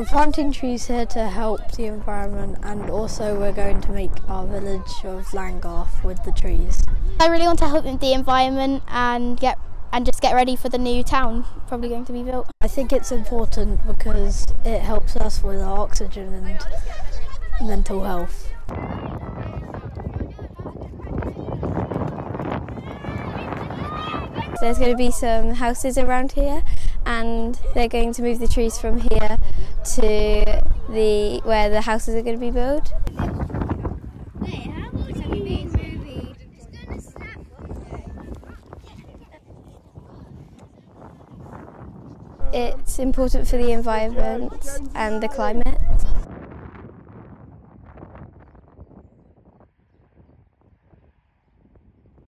We're planting trees here to help the environment and also we're going to make our village of Langarth with the trees. I really want to help the environment and get and just get ready for the new town probably going to be built. I think it's important because it helps us with our oxygen and mental health. There's going to be some houses around here and they're going to move the trees from here to the where the houses are going to be built. It's important for the environment and the climate.